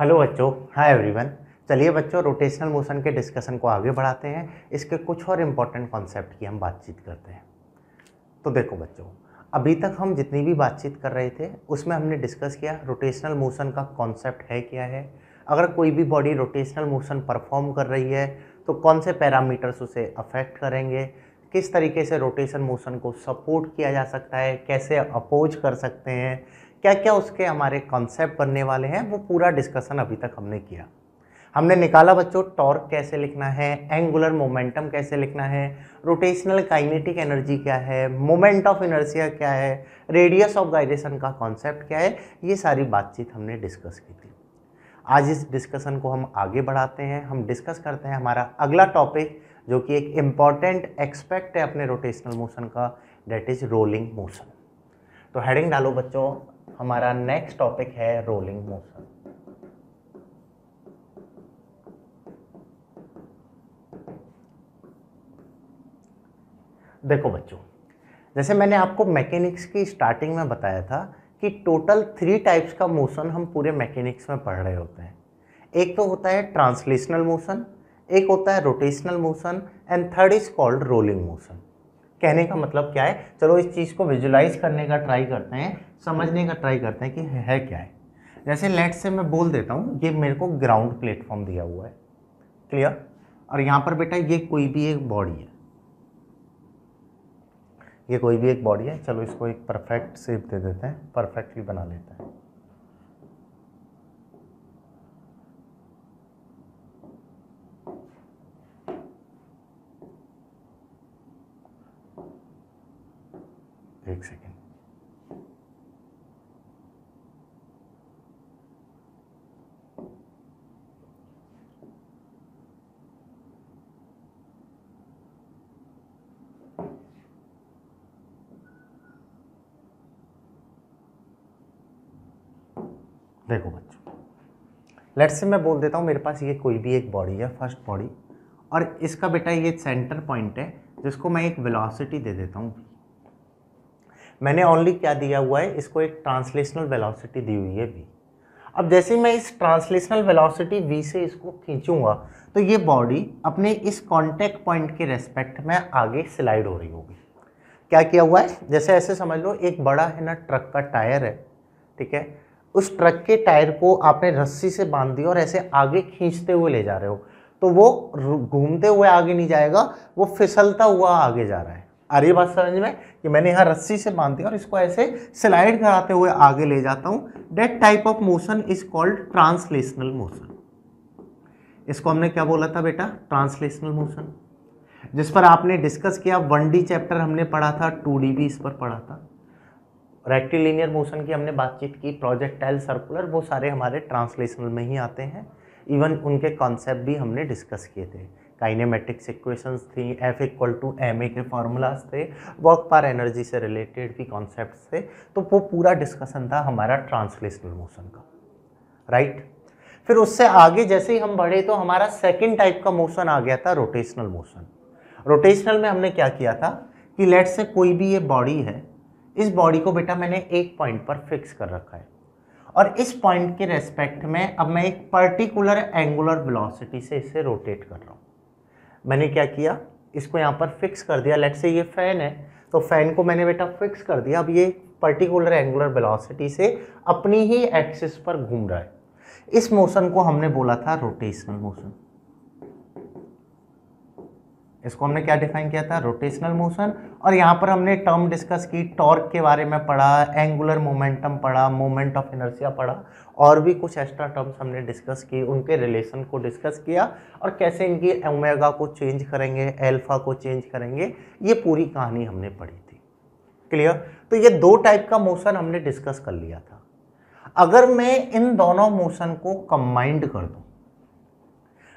Hello बच्चों hi everyone चलिए बच्चों रोटेशनल मोशन के डिस्कशन को आगे बढ़ाते हैं। इसके कुछ और इम्पोर्टेंट कॉन्सेप्ट की हम बातचीत करते हैं। तो देखो बच्चों, अभी तक हम जितनी भी बातचीत कर रहे थे, उसमें हमने डिस्कस किया रोटेशनल मोशन का कॉन्सेप्ट है क्या है। अगर कोई भी बॉडी रोटेशनल मोशन परफॉर्म कर रही है तो कौन से पैरामीटर्स उसे अफेक्ट करेंगे? किस तरीके से रोटेशन मोशन को सपोर्ट किया जा सकता है? कैसे अपोज कर सकते हैं? क्या क्या उसके हमारे कॉन्सेप्ट बनने वाले हैं, वो पूरा डिस्कशन अभी तक हमने किया। हमने निकाला बच्चों टॉर्क कैसे लिखना है एंगुलर मोमेंटम कैसे लिखना है रोटेशनल काइनेटिक एनर्जी क्या है मोमेंट ऑफ़ इनर्सिया क्या है रेडियस ऑफ़ गाइडेशन का कॉन्सेप्ट क्या है, ये सारी बातचीत हमने डिस्कस की थी। आज इस डिस्कशन को हम आगे बढ़ाते हैं, हम डिस्कस करते हैं हमारा अगला टॉपिक जो कि एक इंपॉर्टेंट एक्सपेक्ट है अपने रोटेशनल मोशन का डेट इज़ रोलिंग मोशन तो हेडिंग डालो बच्चों हमारा नेक्स्ट टॉपिक है रोलिंग मोशन देखो बच्चों, जैसे मैंने आपको मैकेनिक्स की स्टार्टिंग में बताया था कि टोटल थ्री टाइप्स का मोशन हम पूरे मैकेनिक्स में पढ़ रहे होते हैं। एक तो होता है ट्रांसलेशनल मोशन एक होता है rotational motion and third is called rolling motion कहने का मतलब क्या है? चलो इस चीज़ को विजुलाइज करने का ट्राई करते हैं। समझने का ट्राई करते हैं कि है क्या है। जैसे लेट से मैं बोल देता हूँ, ये मेरे को ग्राउंड प्लेटफॉर्म दिया हुआ है। क्लियर और यहाँ पर बेटा ये कोई भी एक बॉडी है। ये कोई भी एक बॉडी है। चलो इसको एक परफेक्ट शेप दे देते हैं परफेक्टली बना लेते हैं एक सेकेंड देखो बच्चों लेट से मैं बोल देता हूँ, मेरे पास ये कोई भी एक बॉडी है फ़र्स्ट बॉडी और इसका बेटा ये सेंटर पॉइंट है, जिसको मैं एक वेलोसिटी दे देता हूँ। मैंने ओनली क्या दिया हुआ है, इसको एक ट्रांसलेशनल वेलोसिटी दी हुई है वी अब जैसे मैं इस ट्रांसलेशनल वेलोसिटी वी से इसको खींचूँगा तो ये बॉडी अपने इस कॉन्टैक्ट पॉइंट के रेस्पेक्ट में आगे स्लाइड हो रही होगी। क्या किया हुआ है? जैसे ऐसे समझ लो, एक बड़ा है ना ट्रक का टायर है, ठीक है? उस ट्रक के टायर को आपने रस्सी से बाँध दिया और ऐसे आगे खींचते हुए ले जा रहे हो। तो वो घूमते हुए आगे नहीं जाएगा, वो फिसलता हुआ आगे जा रहा है। आ रही बात समझ में? कि मैंने यहाँ रस्सी से बाँध दिया और इसको ऐसे स्लाइड कराते हुए आगे ले जाता हूँ। That type of motion is called translational motion इसको हमने क्या बोला था बेटा? ट्रांसलेशनल मोशन जिस पर आपने डिस्कस किया वन डी चैप्टर हमने पढ़ा था टू डी भी इस पर पढ़ा था। रेक्टिलीनियर मोशन की हमने बातचीत की प्रोजेक्टाइल सर्कुलर वो सारे हमारे ट्रांसलेशनल में ही आते हैं। इवन उनके कॉन्सेप्ट भी हमने डिस्कस किए थे। काइनेमेटिक्स इक्वेशंस थी F equal to M A के फार्मूलाज थे वर्क पार एनर्जी से रिलेटेड भी कॉन्सेप्ट थे। तो वो पूरा डिस्कशन था हमारा ट्रांसलेशनल मोशन का। Right right? फिर उससे आगे जैसे ही हम बढ़े तो हमारा सेकेंड टाइप का मोशन आ गया था रोटेशनल मोशन रोटेशनल में हमने क्या किया था कि लेट से कोई भी ये बॉडी है इस बॉडी को बेटा मैंने एक पॉइंट पर फिक्स कर रखा है। और इस पॉइंट के रेस्पेक्ट में अब मैं एक पर्टिकुलर एंगुलर वेलोसिटी से इसे रोटेट कर रहा हूँ। मैंने क्या किया? इसको यहाँ पर फिक्स कर दिया। लेट से ये फ़ैन है तो फ़ैन को मैंने बेटा फिक्स कर दिया। अब ये पर्टिकुलर एंगुलर वेलोसिटी से अपनी ही एक्सिस पर घूम रहा है। इस मोशन को हमने बोला था रोटेशनल मोशन इसको हमने क्या डिफाइन किया था? रोटेशनल मोशन और यहाँ पर हमने टर्म डिस्कस की टॉर्क के बारे में पढ़ा एंगुलर मोमेंटम पढ़ा मोमेंट ऑफ़ इनर्सिया पढ़ा, और भी कुछ एक्स्ट्रा टर्म्स हमने डिस्कस की, उनके रिलेशन को डिस्कस किया, और कैसे इनकी ओमेगा को चेंज करेंगे एल्फा को चेंज करेंगे, ये पूरी कहानी हमने पढ़ी थी। क्लियर तो ये दो टाइप का मोशन हमने डिस्कस कर लिया था। अगर मैं इन दोनों मोशन को कंबाइंड कर दूँ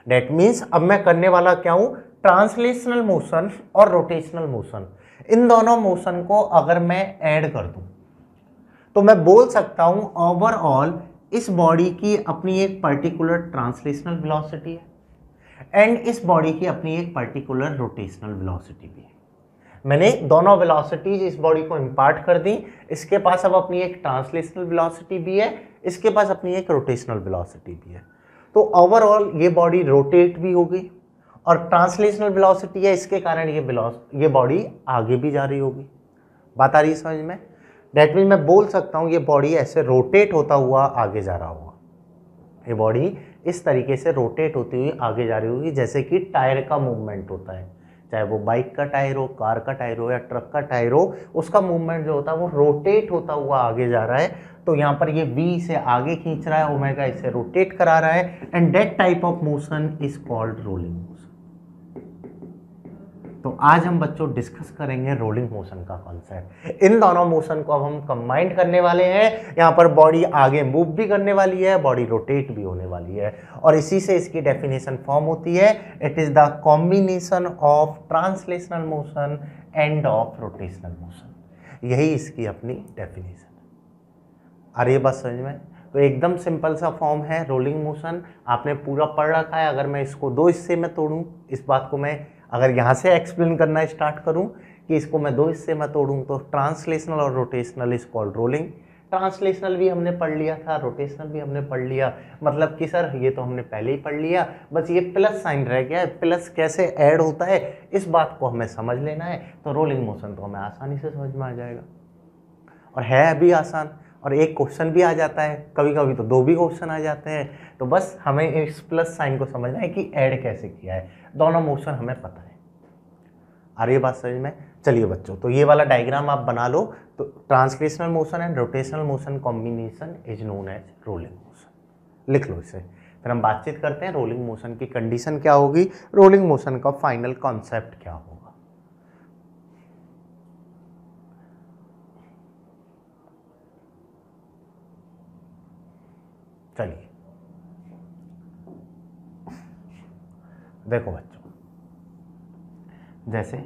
डेट मीन्स अब मैं करने वाला क्या हूँ? ट्रांसलेशनल मोशन और रोटेशनल मोशन, इन दोनों मोशन को अगर मैं ऐड कर दूँ तो मैं बोल सकता हूँ ओवरऑल इस बॉडी की अपनी एक पर्टिकुलर ट्रांसलेशनल वेलोसिटी है एंड इस बॉडी की अपनी एक पर्टिकुलर रोटेशनल वेलोसिटी भी है। मैंने दोनों वेलोसिटीज इस बॉडी को इम्पार्ट कर दी, इसके पास अब अपनी एक ट्रांसलेशनल वेलोसिटी भी है, इसके पास अपनी एक रोटेशनल वेलोसिटी भी है। तो ओवरऑल ये बॉडी रोटेट भी होगी और ट्रांसलेशनल वेलोसिटी है, इसके कारण ये ये बॉडी आगे भी जा रही होगी। बात आ रही है समझ में? डेट मीन मैं बोल सकता हूँ, ये बॉडी ऐसे रोटेट होता हुआ आगे जा रहा होगा। ये बॉडी इस तरीके से रोटेट होती हुई आगे जा रही होगी, जैसे कि टायर का मूवमेंट होता है। चाहे वो बाइक का टायर हो कार का टायर हो या ट्रक का टायर हो, उसका मूवमेंट जो होता है, वो रोटेट होता हुआ आगे जा रहा है। तो यहाँ पर ये V से आगे खींच रहा है ओमेगा इसे रोटेट करा रहा है and that type of motion is called rolling तो आज हम बच्चों डिस्कस करेंगे रोलिंग मोशन का कॉन्सेप्ट इन दोनों मोशन को अब हम कंबाइंड करने वाले हैं। यहाँ पर बॉडी आगे मूव भी करने वाली है बॉडी रोटेट भी होने वाली है। और इसी से इसकी डेफिनेशन फॉर्म होती है। It is the combination of translational motion and of rotational motion यही इसकी अपनी डेफिनेशन आ रही बात समझ में? तो एकदम सिंपल सा फॉर्म है रोलिंग मोशन आपने पूरा पढ़ रखा है। अगर मैं इसको दो हिस्से में तोड़ूं, इस बात को मैं अगर यहाँ से एक्सप्लेन करना स्टार्ट करूँ कि इसको मैं दो हिस्से में तोड़ूँ तो ट्रांसलेशनल और rotational is called rolling translational भी हमने पढ़ लिया था रोटेशनल भी हमने पढ़ लिया। मतलब कि सर, ये तो हमने पहले ही पढ़ लिया। बस ये प्लस साइन रह गया है। प्लस कैसे ऐड होता है, इस बात को हमें समझ लेना है तो रोलिंग मोशन तो हमें आसानी से समझ में आ जाएगा। और है अभी आसान, और एक क्वेश्चन भी आ जाता है। कभी कभी तो दो भी क्वेश्चन आ जाते हैं। तो बस हमें इस प्लस साइन को समझना है कि ऐड कैसे किया है। दोनों मोशन हमें पता है। आ रही बात समझ में? चलिए बच्चों तो ये वाला डायग्राम आप बना लो। तो translational motion and rotational motion combination is known as rolling motion लिख लो इसे। फिर हम बातचीत करते हैं रोलिंग मोशन की कंडीशन क्या होगी? रोलिंग मोशन का फाइनल कॉन्सेप्ट क्या होगा? चलिए। देखो बच्चों, जैसे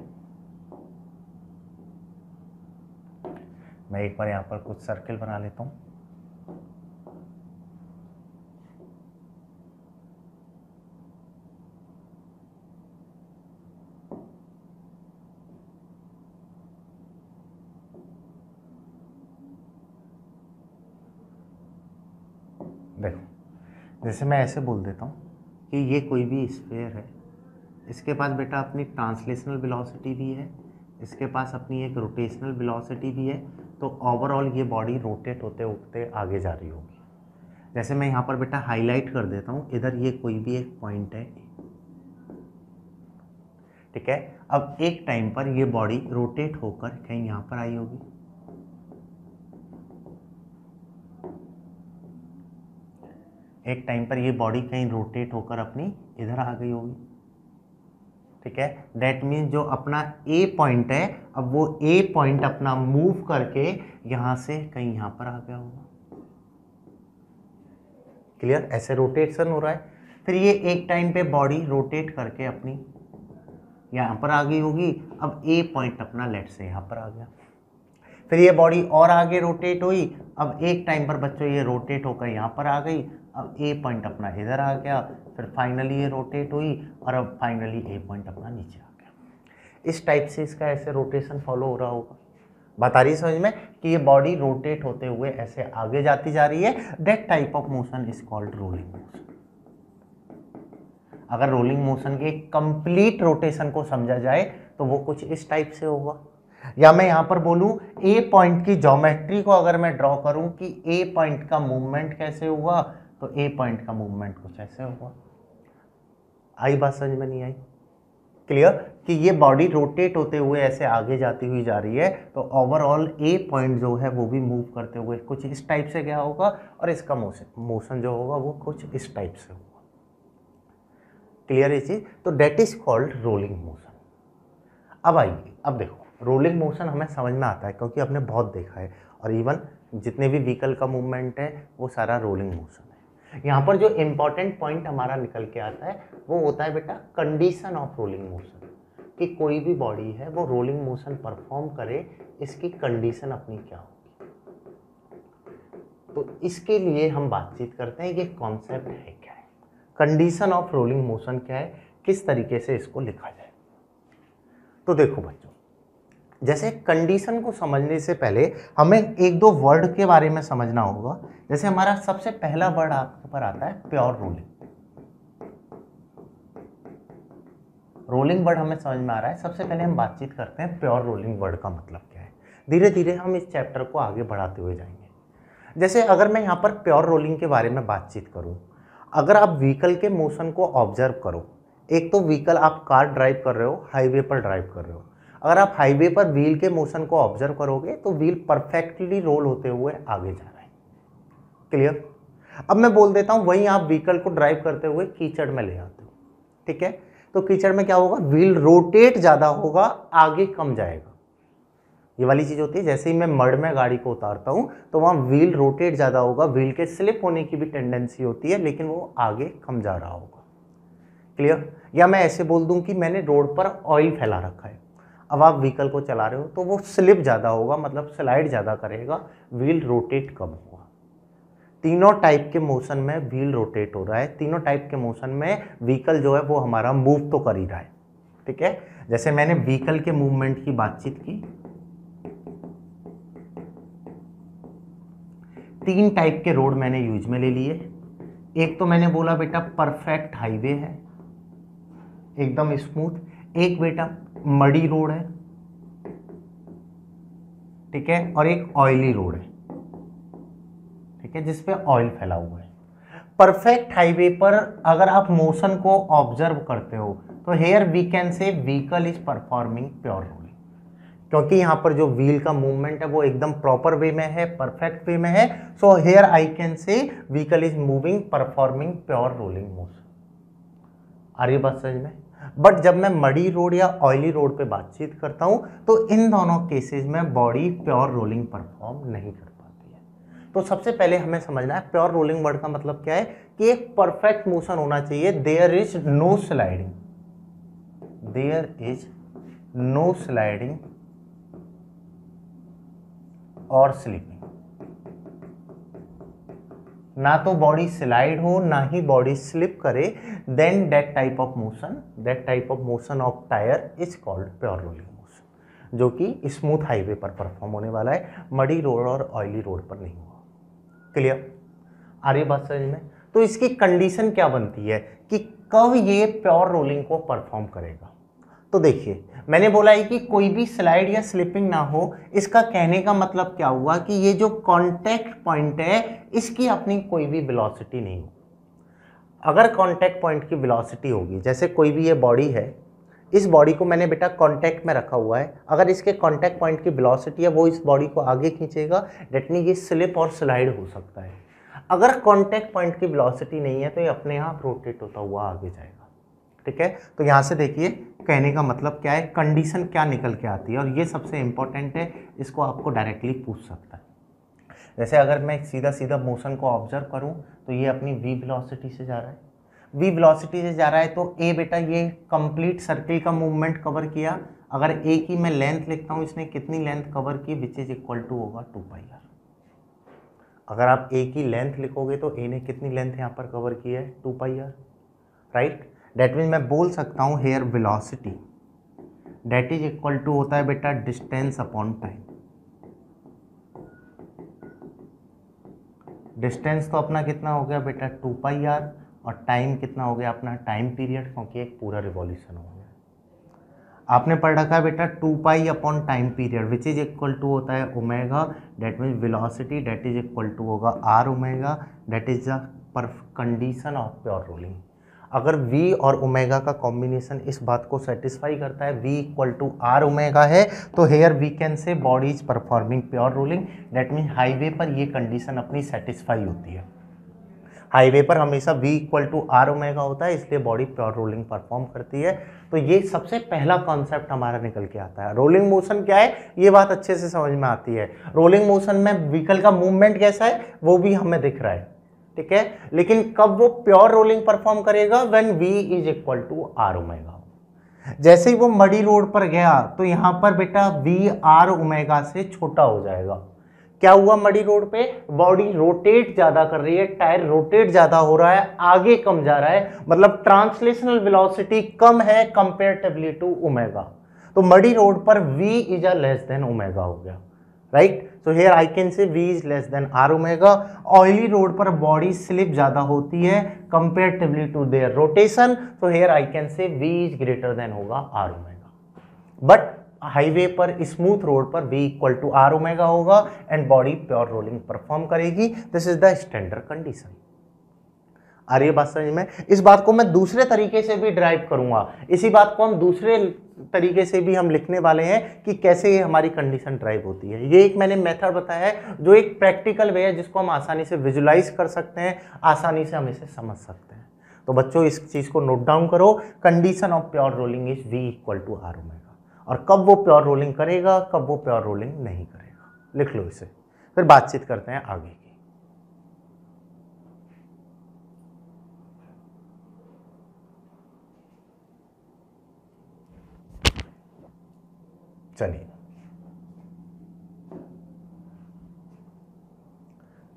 मैं एक बार यहाँ पर कुछ सर्किल बना लेता हूँ। देखो, जैसे मैं ऐसे बोल देता हूँ कि ये कोई भी स्पेयर है इसके पास बेटा अपनी ट्रांसलेशनल वेलोसिटी भी है, इसके पास अपनी एक रोटेशनल वेलोसिटी भी है तो ओवरऑल ये बॉडी रोटेट होते होते आगे जा रही होगी। जैसे मैं यहाँ पर बेटा हाईलाइट कर देता हूँ, इधर ये कोई भी एक पॉइंट है। ठीक है? अब एक टाइम पर ये बॉडी रोटेट होकर कहीं यहाँ पर आई होगी। एक टाइम पर ये बॉडी कहीं रोटेट होकर अपनी इधर आ गई होगी। ठीक है? दैट मीन्स जो अपना ए पॉइंट है, अब वो ए पॉइंट अपना मूव करके यहाँ से कहीं यहाँ पर आ गया होगा। क्लियर ऐसे रोटेशन हो रहा है। फिर ये एक टाइम पे बॉडी रोटेट करके अपनी यहाँ पर आ गई होगी। अब ए पॉइंट अपना लेट से यहाँ पर आ गया। फिर ये बॉडी और आगे रोटेट हुई। अब एक टाइम पर बच्चों, ये रोटेट होकर यहाँ पर आ गई। अब ए पॉइंट अपना इधर आ गया, फिर फाइनली ये रोटेट हुई और अब फाइनली ए पॉइंट अपना नीचे आ गया। इस टाइप से इसका ऐसे रोटेशन फॉलो हो रहा होगा। बता रही समझ में कि ये बॉडी रोटेट होते हुए ऐसे आगे जाती जा रही है। That type of motion is called rolling motion अगर रोलिंग मोशन के कंप्लीट रोटेशन को समझा जाए तो वो कुछ इस टाइप से होगा। या मैं यहाँ पर बोलूँ ए पॉइंट की ज्योमेट्री को अगर मैं ड्रॉ करूँ कि ए पॉइंट का मूवमेंट कैसे हुआ तो ए पॉइंट का मूवमेंट कुछ ऐसे होगा आई बात समझ में नहीं आई। क्लियर कि ये बॉडी रोटेट होते हुए ऐसे आगे जाती हुई जा रही है तो ओवरऑल ए पॉइंट जो है वो भी मूव करते हुए कुछ इस टाइप से क्या होगा और इसका मोशन मोशन जो होगा वो कुछ इस टाइप से होगा। क्लियर ये चीज़? तो that is called rolling motion अब आइए, अब देखो रोलिंग मोशन हमें समझ में आता है क्योंकि हमने बहुत देखा है और इवन जितने भी व्हीकल का मूवमेंट है, वो सारा रोलिंग मोशन यहाँ पर जो इंपॉर्टेंट पॉइंट हमारा निकल के आता है, वो होता है बेटा कंडीशन ऑफ़ रोलिंग मोशन कि कोई भी बॉडी है, वो रोलिंग मोशन परफॉर्म करे, इसकी कंडीशन अपनी क्या होगी। तो इसके लिए हम बातचीत करते हैं ये कॉन्सेप्ट है क्या है। कंडीशन ऑफ़ रोलिंग मोशन क्या है, किस तरीके से इसको लिखा जाए। तो देखो बच्चों, जैसे कंडीशन को समझने से पहले हमें एक दो वर्ड के बारे में समझना होगा जैसे हमारा सबसे पहला वर्ड आपके पर आता है प्योर रोलिंग रोलिंग वर्ड हमें समझ में आ रहा है। सबसे पहले हम बातचीत करते हैं प्योर रोलिंग वर्ड का मतलब क्या है। धीरे धीरे हम इस चैप्टर को आगे बढ़ाते हुए जाएँगे। जैसे अगर मैं यहाँ पर प्योर रोलिंग के बारे में बातचीत करूँ, अगर आप व्हीकल के मोशन को ऑब्ज़र्व करो, एक तो व्हीकल आप कार ड्राइव कर रहे हो हाईवे पर ड्राइव कर रहे हो। अगर आप हाईवे पर व्हील के मोशन को ऑब्ज़र्व करोगे तो व्हील परफेक्टली रोल होते हुए आगे जा रहा है। क्लियर अब मैं बोल देता हूँ, वहीं आप व्हीकल को ड्राइव करते हुए कीचड़ में ले आते हो, ठीक है? तो कीचड़ में क्या होगा? व्हील रोटेट ज़्यादा होगा, आगे कम जाएगा। ये वाली चीज़ होती है, जैसे ही मैं मड में गाड़ी को उतारता हूँ तो वहाँ व्हील रोटेट ज़्यादा होगा व्हील के स्लिप होने की भी टेंडेंसी होती है, लेकिन वो आगे कम जा रहा होगा। क्लियर या मैं ऐसे बोल दूँ कि मैंने रोड पर ऑयल फैला रखा है। अब आप व्हीकल को चला रहे हो तो वो स्लिप ज़्यादा होगा मतलब स्लाइड ज़्यादा करेगा व्हील रोटेट कम होगा। तीनों टाइप के मोशन में व्हील रोटेट हो रहा है। तीनों टाइप के मोशन में व्हीकल जो है वो हमारा मूव तो कर ही रहा है। ठीक है? जैसे मैंने व्हीकल के मूवमेंट की बातचीत की। तीन टाइप के रोड मैंने यूज़ में ले लिए। एक तो मैंने बोला, बेटा परफेक्ट हाईवे है। एकदम स्मूथ एक, बेटा मडी रोड है। ठीक है? और एक ऑयली रोड है। है जिसपे ऑयल फैला हुआ है। परफेक्ट हाईवे पर अगर आप मोशन को ऑब्ज़र्व करते हो तो here we can say vehicle is performing pure rolling क्योंकि यहाँ पर जो व्हील का मूवमेंट है, वो एकदम प्रॉपर वे में है परफेक्ट वे में है। So here I can say vehicle is moving performing pure rolling motion आ रही बात समझ में बट जब मैं मडी रोड या ऑयली रोड पे बातचीत करता हूँ तो इन दोनों केसेस में बॉडी प्योर रोलिंग परफॉर्म नहीं करती। तो सबसे पहले हमें समझना है प्योर रोलिंग वर्ड का मतलब क्या है कि एक परफेक्ट मोशन होना चाहिए। There is no sliding there is no sliding और स्लीपिंग ना तो बॉडी स्लाइड हो, ना ही बॉडी स्लिप करे then that type of motion that type of motion of tyre is called pure rolling motion जो कि स्मूथ हाईवे पर परफॉर्म होने वाला है मडी रोड और ऑयली रोड पर नहीं होगा। क्लियर? आ रही बात समझ में? तो इसकी कंडीशन क्या बनती है कि कब ये प्योर रोलिंग को परफॉर्म करेगा? तो देखिए, मैंने बोला है कि कोई भी स्लाइड या स्लिपिंग ना हो, इसका कहने का मतलब क्या हुआ कि ये जो कांटेक्ट पॉइंट है, इसकी अपनी कोई भी वेलोसिटी नहीं हो। अगर कांटेक्ट पॉइंट की वेलोसिटी होगी, जैसे कोई भी ये बॉडी है इस बॉडी को मैंने बेटा कांटेक्ट में रखा हुआ है। अगर इसके कांटेक्ट पॉइंट की वेलोसिटी है, वो इस बॉडी को आगे खींचेगा। डेट मीन ये स्लिप और स्लाइड हो सकता है। अगर कांटेक्ट पॉइंट की वेलोसिटी नहीं है तो ये अपने आप रोटेट होता हुआ आगे जाएगा। ठीक है? तो यहाँ से देखिए, कहने का मतलब क्या है? कंडीशन क्या निकल के आती है? और ये सबसे इंपॉर्टेंट है, इसको आपको डायरेक्टली पूछ सकता है। जैसे अगर मैं सीधा सीधा मोशन को ऑब्ज़र्व करूँ तो ये अपनी वी वेलोसिटी से जा रहा है। वी वेलोसिटी से जा रहा है तो ए बेटा ये कंप्लीट सर्किल का मूवमेंट कवर किया। अगर ए की मैं लेंथ लिखता हूँ, इसने कितनी लेंथ कवर की? विच इज़ इक्वल टू होगा टू पाई आर अगर आप ए की लेंथ लिखोगे तो ए ने कितनी लेंथ यहाँ पर कवर की है? Two pi R right that mean मैं बोल सकता हूँ here velocity that is equal to होता है बेटा डिस्टेंस अपॉन टाइम डिस्टेंस तो अपना कितना हो गया बेटा? टू पाई आर और टाइम कितना हो गया अपना? टाइम पीरियड क्योंकि एक पूरा रिवॉल्यूशन हो गया। आपने पढ़ रखा है बेटा two pi upon time period which is equal to होता है omega that mean velocity that is equal to होगा R omega that is the condition of pure rolling अगर v और ओमेगा का कॉम्बिनेशन इस बात को सेटिस्फाई करता है, v equal to R omega है तो here we can say body is performing pure rolling that mean highway पर ये कंडीशन अपनी सेटिस्फाई होती है। हाईवे पर हमेशा v equal to R omega होता है, इसलिए बॉडी प्योर रोलिंग परफॉर्म करती है। तो ये सबसे पहला कॉन्सेप्ट हमारा निकल के आता है। रोलिंग मोशन क्या है? ये बात अच्छे से समझ में आती है। रोलिंग मोशन में व्हीकल का मूवमेंट कैसा है, वो भी हमें दिख रहा है। ठीक है? लेकिन कब वो प्योर रोलिंग परफॉर्म करेगा? When v is equal to R omega जैसे ही वो मडी रोड पर गया तो यहाँ पर बेटा वी आर ओमेगा से छोटा हो जाएगा। क्या हुआ मडी रोड पे? बॉडी रोटेट ज़्यादा कर रही है, टायर रोटेट ज़्यादा हो रहा है, आगे कम जा रहा है। मतलब ट्रांसलेशनल वेलोसिटी कम है कंपेरेटिवली टू ओमेगा तो मडी रोड पर v is a less than omega हो गया। Right so here I can say v is less than R omega oily road पर बॉडी स्लिप ज़्यादा होती है comparatively to their rotation so here I can say v is greater than होगा are omega but highway पर, smooth road पर v equal to R omega होगा and body pure rolling perform करेगी। This is the standard condition आ रही है बात समझ में? इस बात को मैं दूसरे तरीके से भी ड्राइव करूँगा। इसी बात को हम दूसरे तरीके से भी हम लिखने वाले हैं कि कैसे ये हमारी कंडीशन ड्राइव होती है। ये एक मैंने मेथड बताया है, जो एक प्रैक्टिकल वे है, जिसको हम आसानी से विजुलाइज कर सकते हैं, आसानी से हम इसे समझ सकते हैं। तो बच्चों, इस चीज़ को नोट डाउन करो। Condition of pure rolling is v equal to R omega और कब वो प्योर रोलिंग करेगा, कब वो प्योर रोलिंग नहीं करेगा। लिख लो इसे। फिर बातचीत करते हैं आगे की। चलिए।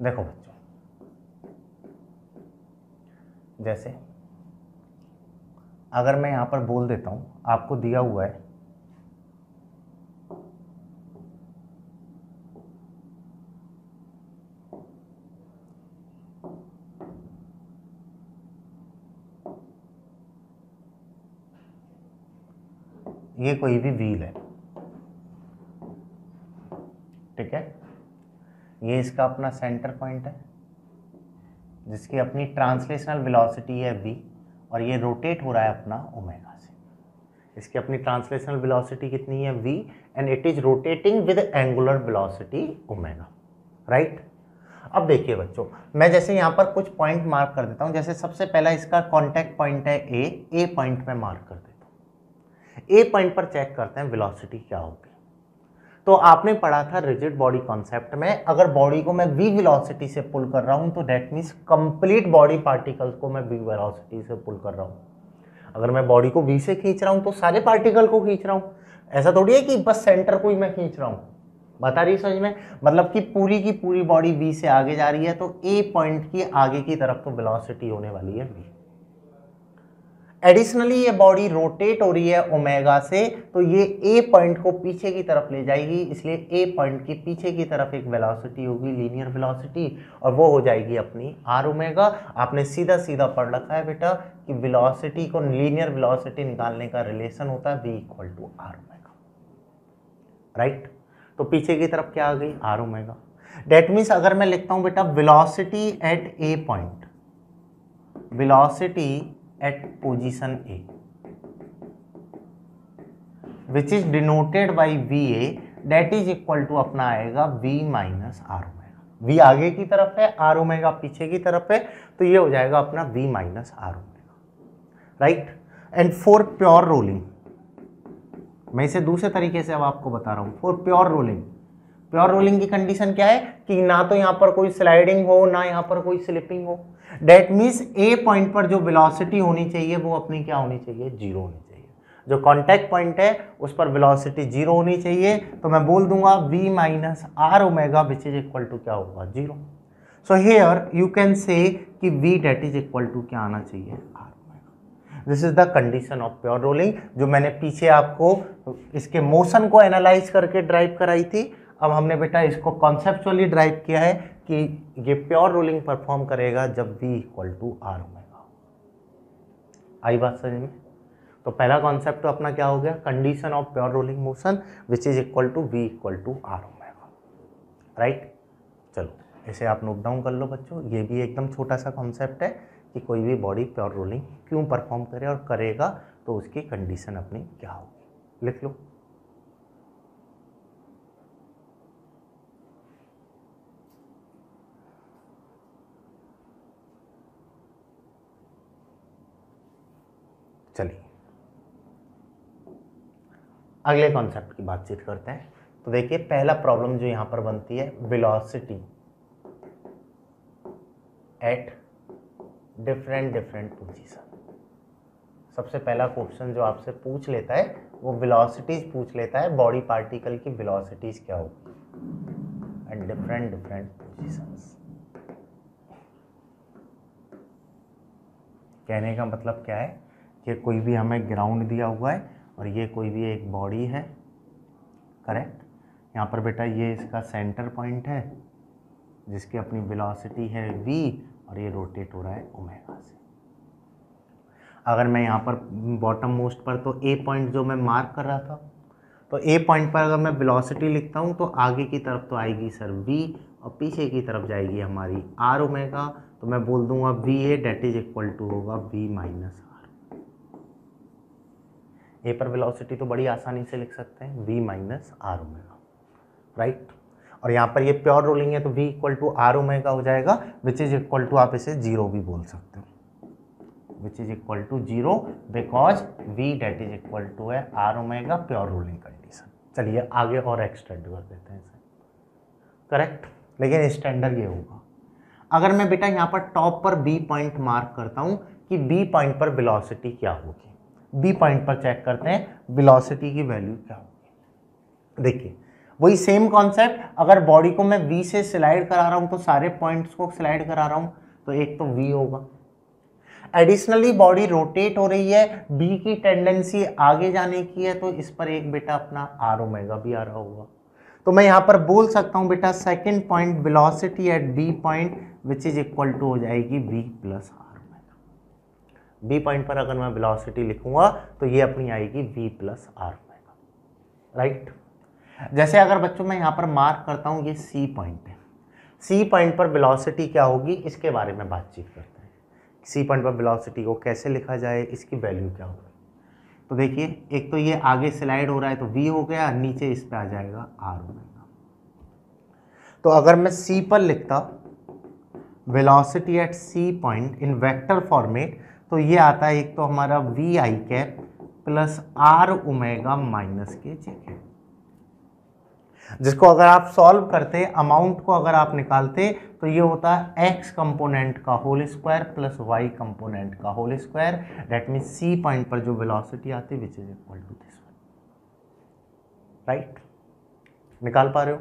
देखो बच्चों, जैसे अगर मैं यहाँ पर बोल देता हूँ, आपको दिया हुआ है ये कोई भी व्हील है। ठीक है? ये इसका अपना सेंटर पॉइंट है, जिसकी अपनी ट्रांसलेशनल वेलोसिटी है v, और ये रोटेट हो रहा है अपना ओमेगा से। इसकी अपनी ट्रांसलेशनल वेलोसिटी कितनी है v and it is rotating with angular velocity omega right अब देखिए बच्चों, मैं जैसे यहाँ पर कुछ पॉइंट मार्क कर देता हूँ, जैसे सबसे पहला इसका कॉन्टैक्ट पॉइंट है ए ए पॉइंट में मार्क कर देता ए पॉइंट पर चेक करते हैं वेलोसिटी क्या होगी। तो आपने पढ़ा था रिजिड बॉडी कॉन्सेप्ट में, अगर बॉडी को मैं वी वेलोसिटी से पुल कर रहा हूँ तो that means complete body particles को मैं वी वेलोसिटी से पुल कर रहा हूँ। अगर मैं बॉडी को वी से खींच रहा हूँ तो सारे पार्टिकल को खींच रहा हूँ। ऐसा थोड़ी है कि बस सेंटर को ही मैं खींच रहा हूँ। बता रही समझ में? मतलब कि पूरी की पूरी बॉडी वी से आगे जा रही है तो ए पॉइंट की आगे की तरफ़ तो वेलोसिटी होने वाली है वी एडिशनली ये बॉडी रोटेट हो रही है ओमेगा से तो ये ए पॉइंट को पीछे की तरफ़ ले जाएगी, इसलिए ए पॉइंट की पीछे की तरफ़ एक वेलोसिटी होगी लीनियर वेलोसिटी और वो हो जाएगी अपनी आर ओमेगा आपने सीधा सीधा पढ़ रखा है बेटा कि वेलोसिटी को लीनियर वेलोसिटी निकालने का रिलेशन होता है v equal to R omega right तो पीछे की तरफ़ क्या आ गई? आर ओमेगा डेट मीन्स अगर मैं लिखता हूँ बेटा velocity at A point velocity at position A, which is denoted by VA that is equal to अपना आएगा V minus R omega V आगे की तरफ़ है आर ओमेगा पीछे की तरफ़ है तो ये हो जाएगा अपना V minus R omega right and for pure rolling मैं इसे दूसरे तरीके से अब आपको बता रहा हूँ. For pure rolling pure rolling की कंडीशन क्या है? कि ना तो यहाँ पर कोई स्लाइडिंग हो, ना यहाँ पर कोई स्लिपिंग हो. डेट मीन्स ए पॉइंट पर जो वेलोसिटी होनी चाहिए, वो अपनी क्या होनी चाहिए? ज़ीरो होनी चाहिए। जो कॉन्टैक्ट पॉइंट है, उस पर वेलोसिटी ज़ीरो होनी चाहिए। तो मैं बोल दूँगा v minus R omega which is equal to क्या होगा? Zero so here you can say कि v that is equal to क्या आना चाहिए? R this is the condition of pure rolling जो मैंने पीछे आपको इसके मोशन को एनालाइज करके ड्राइव कराई थी। अब हमने बेटा इसको कॉन्सेप्चुअली ड्राइव किया है। कि ये प्योर रोलिंग परफॉर्म करेगा जब v equal to R omega आई बात समझ में? तो पहला कॉन्सेप्ट तो अपना क्या हो गया? Condition of pure rolling motion which is equal to v equal to R omega right चलो, इसे आप नोट डाउन कर लो बच्चों। ये भी एकदम छोटा सा कॉन्सेप्ट है कि कोई भी बॉडी प्योर रोलिंग क्यों परफॉर्म करे और करेगा तो उसकी कंडीशन अपनी क्या होगी? लिख लो। चलिए। अगले कॉन्सेप्ट की बातचीत करते हैं। तो देखिए, पहला प्रॉब्लम जो यहाँ पर बनती है velocity at different different position सबसे पहला क्वेश्चन जो आपसे पूछ लेता है, वो वेलोसिटीज पूछ लेता है बॉडी पार्टिकल की वेलोसिटीज क्या होगी एट डिफरेंट डिफरेंट पोजीशंस कहने का मतलब क्या है? कि कोई भी हमें ग्राउंड दिया हुआ है और ये कोई भी एक बॉडी है करेक्ट यहाँ पर बेटा ये इसका सेंटर पॉइंट है, जिसकी अपनी वेलोसिटी है v और ये रोटेट हो रहा है ओमेगा से। अगर मैं यहाँ पर बॉटम मोस्ट पर तो ए पॉइंट जो मैं मार्क कर रहा था तो ए पॉइंट पर अगर मैं वेलोसिटी लिखता हूँ तो आगे की तरफ़ तो आएगी सर v और पीछे की तरफ़ जाएगी हमारी आर ओमेगा तो मैं बोल दूँगा v A that is equal to होगा वी माइनस ए पर वेलोसिटी तो बड़ी आसानी से लिख सकते हैं v minus R omega right और यहाँ पर ये प्योर रोलिंग है तो v equal to R omega हो जाएगा विच इज़ इक्वल टू आप इसे ज़ीरो भी बोल सकते हो। Which is equal to zero because v that is equal to है R omega pure rolling condition चलिए आगे और एक्सटेंड कर देते हैं इसे। करेक्ट लेकिन स्टैंडर्ड ये होगा। अगर मैं बेटा यहाँ पर टॉप पर बी पॉइंट मार्क करता हूँ कि बी पॉइंट पर वेलोसिटी क्या होगी? बी पॉइंट पर चेक करते हैं वेलोसिटी की वैल्यू क्या होगी। देखिए, वही सेम कॉन्सेप्ट अगर बॉडी को मैं वी से स्लाइड करा रहा हूँ तो सारे पॉइंट्स को स्लाइड करा रहा हूँ तो एक तो वी होगा। एडिशनली बॉडी रोटेट हो रही है बी की टेंडेंसी आगे जाने की है तो इस पर एक बेटा अपना आर ओमेगा भी आ रहा होगा। तो मैं यहाँ पर बोल सकता हूँ, बेटा second point velocity at B point which is equal to हो जाएगी B plus R B point पर अगर मैं वेलोसिटी लिखूँगा तो ये अपनी आएगी वी प्लस आर राइट जैसे अगर बच्चों मैं यहाँ पर मार्क करता हूँ, ये सी पॉइंट है। सी पॉइंट पर वेलोसिटी क्या होगी, इसके बारे में बातचीत करते हैं। सी पॉइंट पर वेलोसिटी को कैसे लिखा जाए, इसकी वैल्यू क्या होगी? तो देखिए, एक तो ये आगे स्लाइड हो रहा है तो वी हो गया, नीचे इस पर आ जाएगा r ओमेगा तो अगर मैं सी पर लिखता velocity at c point in vector format तो ये आता है, एक तो हमारा v i cap plus R omega minus के जे कैप जिसको अगर आप सॉल्व करते अमाउंट को अगर आप निकालते तो ये होता है एक्स कंपोनेंट का whole square plus y component का whole square that mean C point पर जो वेलोसिटी आती है which is equal to this one right निकाल पा रहे हो?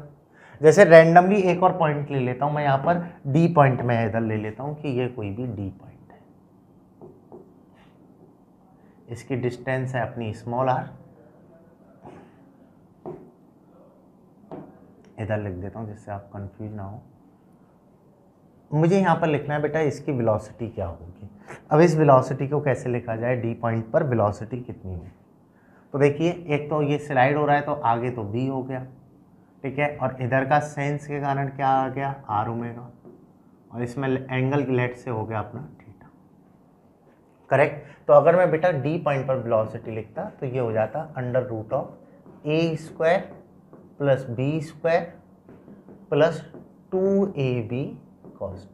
जैसे रैंडमली एक और पॉइंट ले लेता हूँ मैं यहाँ पर डी पॉइंट में इधर ले लेता हूँ कि ये कोई भी डी पॉइंट है इसकी डिस्टेंस है अपनी स्मॉल आर इधर लिख देता हूँ जिससे आप कंफ्यूज ना हो। मुझे यहाँ पर लिखना है, बेटा, इसकी वेलोसिटी क्या होगी? अब इस वेलोसिटी को कैसे लिखा जाए? डी पॉइंट पर वेलोसिटी कितनी है? तो देखिए, एक तो ये स्लाइड हो रहा है तो आगे तो बी हो गया, ठीक है? और इधर का सेंस के कारण क्या आ गया? आर ओमेगा और इसमें एंगल लेट से हो गया अपना करेक्ट तो अगर मैं बेटा डी पॉइंट पर ब्लॉसिटी लिखता तो ये हो जाता under root of A square plus B square plus two A B cos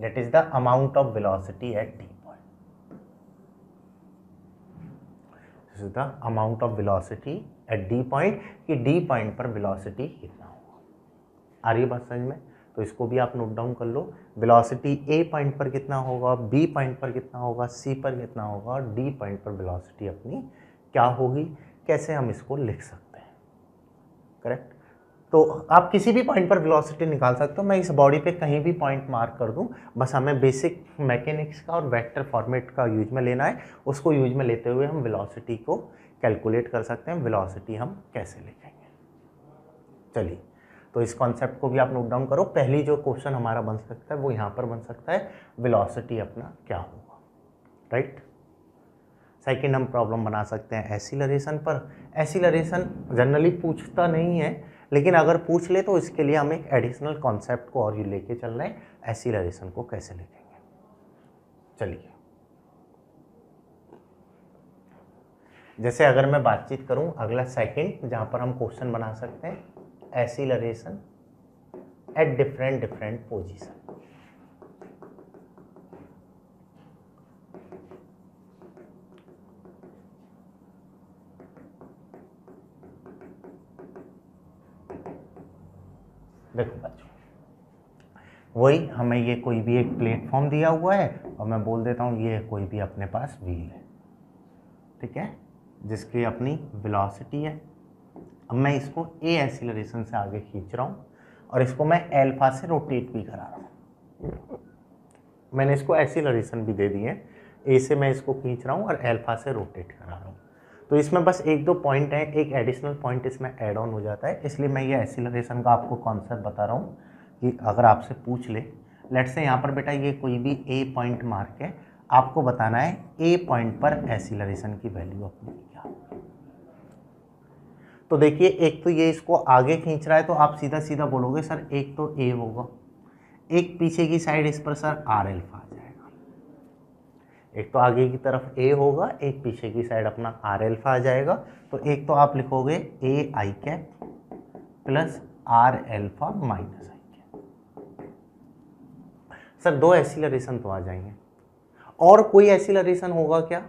that is the amount of velocity at D point the amount of velocity at D point कि D point पर velocity कितना होगा? आ रही बात समझ में? तो इसको भी आप नोट डाउन कर लो। वेलोसिटी ए पॉइंट पर कितना होगा बी पॉइंट पर कितना होगा सी पर कितना होगा और डी पॉइंट पर वेलोसिटी अपनी क्या होगी, कैसे हम इसको लिख सकते हैं। करेक्ट तो आप किसी भी पॉइंट पर वेलोसिटी निकाल सकते हो। मैं इस बॉडी पे कहीं भी पॉइंट मार्क कर दूँ, बस हमें बेसिक मैकेनिक्स का और वेक्टर फॉर्मेट का यूज़ में लेना है। उसको यूज़ में लेते हुए हम वेलोसिटी को कैलकुलेट कर सकते हैं। वेलोसिटी हम कैसे लिखेंगे? चलिए। तो इस कॉन्सेप्ट को भी आप नोट डाउन करो। पहली जो क्वेश्चन हमारा बन सकता है, वो यहाँ पर बन सकता है वेलोसिटी अपना क्या होगा? राइट सेकेंड हम प्रॉब्लम बना सकते हैं एसिलरेशन पर। एसिलरेशन जनरली पूछता नहीं है, लेकिन अगर पूछ ले तो इसके लिए हम एक एडिशनल कॉन्सेप्ट को और ये लेके चल रहे हैं। एसिलरेशन को कैसे लिखेंगे? चलिए। जैसे अगर मैं बातचीत करूँ अगला सेकंड जहाँ पर हम क्वेश्चन बना सकते हैं acceleration at different different position देखो बच्चों, वही हमें ये कोई भी एक प्लेटफॉर्म दिया हुआ है और मैं बोल देता हूँ ये कोई भी अपने पास व्हील है। ठीक है? जिसकी अपनी वेलोसिटी है। अब मैं इसको ए एसिलरेशन से आगे खींच रहा हूँ और इसको मैं एल्फा से रोटेट भी करा रहा हूँ। मैंने इसको एसिलरेशन भी दे दी है। ए से मैं इसको खींच रहा हूँ और एल्फा से रोटेट करा रहा हूँ। तो इसमें बस एक दो पॉइंट है, एक एडिशनल पॉइंट इसमें ऐड ऑन हो जाता है। इसलिए मैं ये एसिलरेशन का आपको कॉन्सेप्ट बता रहा हूँ कि अगर आपसे पूछ ले। लेट से यहाँ पर बेटा ये कोई भी ए पॉइंट मार्क है, आपको बताना है ए पॉइंट पर एसिलरेशन की वैल्यू अपनी क्या तो देखिए, एक तो ये इसको आगे खींच रहा है तो आप सीधा सीधा बोलोगे, सर, एक तो ए होगा। एक पीछे की साइड इस पर, सर, आर एल्फा आ जाएगा। एक तो आगे की तरफ़ ए होगा, एक पीछे की साइड अपना आर एल्फा आ जाएगा। तो एक तो आप लिखोगे A I cap plus R alpha minus I cap. Sir, दो एसिलरेशन तो आ जाएँगे। और कोई एसिलरेशन होगा क्या?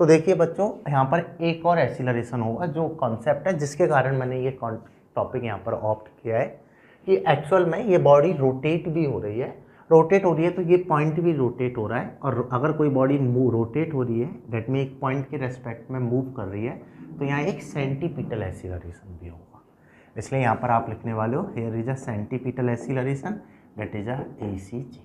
तो देखिए बच्चों, यहाँ पर एक और एसिलरेशन होगा जो कॉन्सेप्ट है, जिसके कारण मैंने ये टॉपिक यहाँ पर ऑप्ट किया है कि एक्चुअल में ये बॉडी रोटेट भी हो रही है। रोटेट हो रही है तो ये पॉइंट भी रोटेट हो रहा है और अगर कोई बॉडी मूव रोटेट हो रही है डेट में एक पॉइंट के रेस्पेक्ट में मूव कर रही है तो यहाँ एक सेंटीपीटल एसिलरेशन भी होगा। इसलिए यहाँ पर आप लिखने वाले हो here is a centripetal acceleration that is a A C G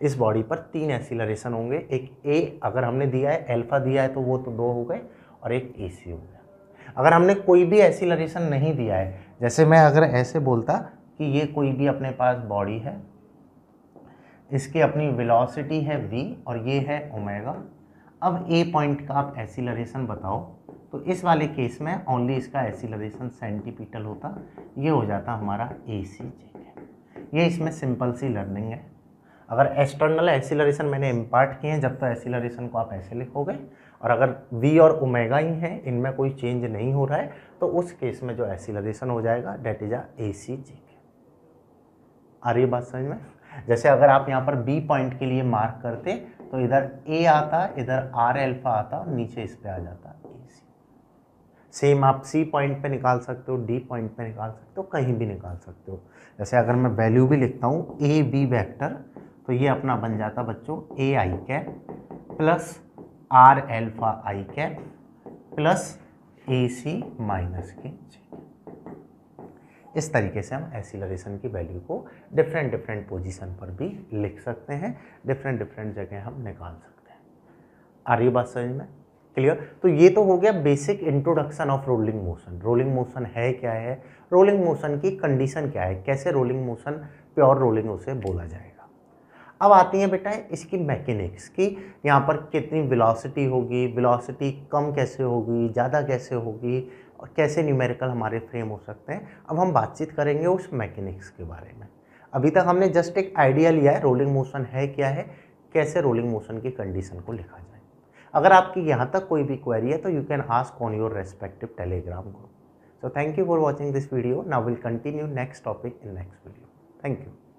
इस बॉडी पर तीन एसिलरेशन होंगे। एक ए अगर हमने दिया है एल्फा दिया है तो वो तो दो हो गए, और एक ए सी हो गया। अगर हमने कोई भी एसिलरेशन नहीं दिया है, जैसे मैं अगर ऐसे बोलता कि ये कोई भी अपने पास बॉडी है, इसकी अपनी वेलोसिटी है v और ये है ओमेगा अब ए पॉइंट का आप एसिलरेशन बताओ तो इस वाले केस में ओनली इसका एसिलरेशन सेंटीपीटल होता, ये हो जाता हमारा ए सी ये इसमें सिंपल सी लर्निंग है। अगर एक्सटर्नल एसिलरेशन मैंने इम्पार्ट किए हैं, जब तो एसिलरेशन को आप ऐसे लिखोगे, और अगर v और ओमेगा ही हैं, इनमें कोई चेंज नहीं हो रहा है तो उस केस में जो एसिलरेशन हो जाएगा डेट इज़ आ ए सी जी आ रही बात समझ में? जैसे अगर आप यहाँ पर बी पॉइंट के लिए मार्क करते तो इधर ए आता, इधर आर एल्फा आता, और नीचे इस पर आ जाता ए सी सेम आप सी पॉइंट पे निकाल सकते हो डी पॉइंट पे निकाल सकते हो, कहीं भी निकाल सकते हो। जैसे अगर मैं वैल्यू भी लिखता हूँ ए बी वैक्टर तो ये अपना बन जाता बच्चों A I cap plus R alpha I cap plus A C minus के इस तरीके से हम एसिलरेशन की वैल्यू को डिफरेंट डिफरेंट पोजीशन पर भी लिख सकते हैं डिफरेंट डिफरेंट जगह हम निकाल सकते हैं। आ रही बात समझ में? क्लियर तो ये तो हो गया basic introduction of rolling motion rolling motion है क्या है? रोलिंग मोशन की कंडीशन क्या है? कैसे रोलिंग मोशन प्योर रोलिंग उसे बोला जाएगा? अब आती हैं बेटा इसकी मैकेनिक्स की। यहाँ पर कितनी वेलोसिटी होगी वेलोसिटी कम कैसे होगी, ज़्यादा कैसे होगी, और कैसे न्यूमेरिकल हमारे फ्रेम हो सकते हैं। अब हम बातचीत करेंगे उस मैकेनिक्स के बारे में। अभी तक हमने जस्ट एक आइडिया लिया है रोलिंग मोशन है क्या है, कैसे रोलिंग मोशन की कंडीशन को लिखा जाए। अगर आपकी यहाँ तक कोई भी क्वेरी है तो you can ask on your respective Telegram group so thank you for watching this video now will continue next topic in next video thank you